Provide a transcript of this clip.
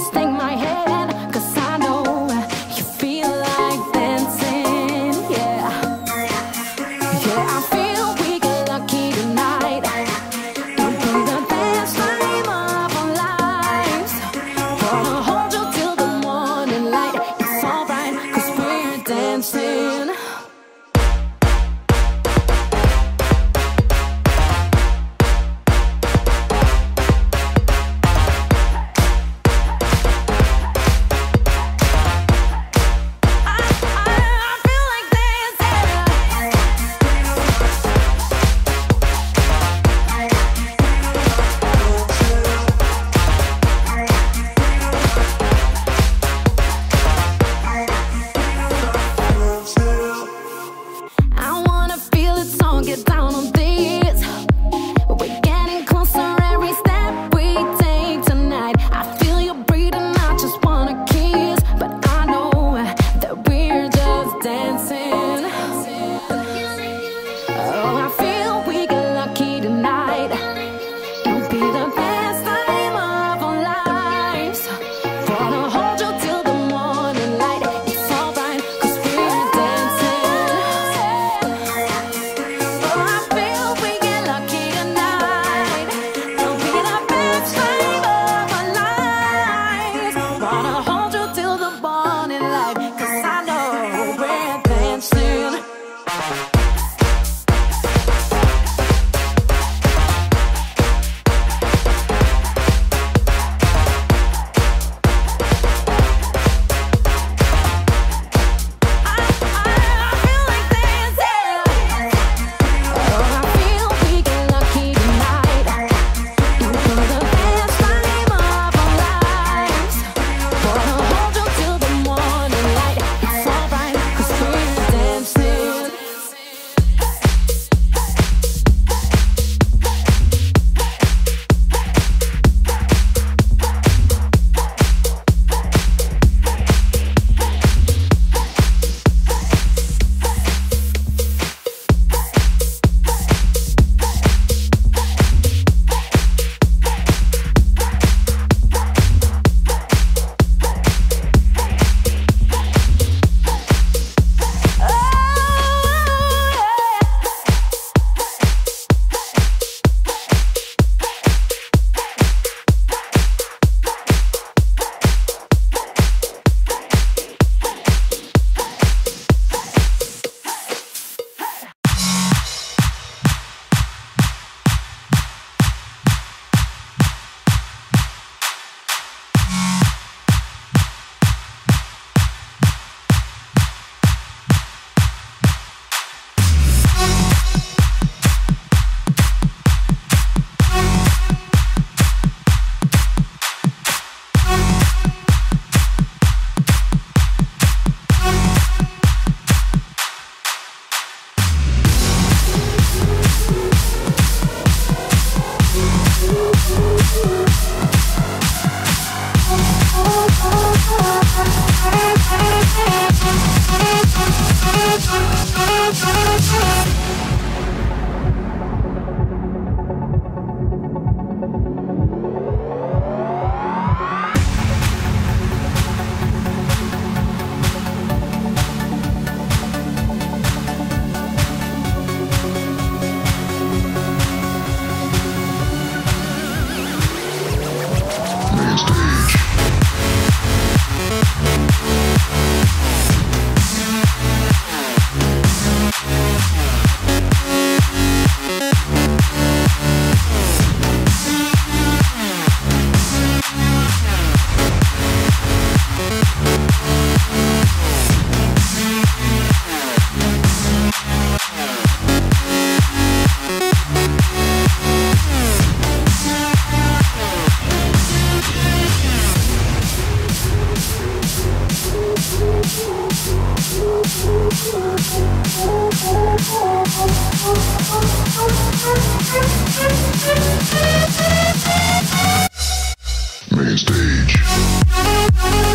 this thing Main stage.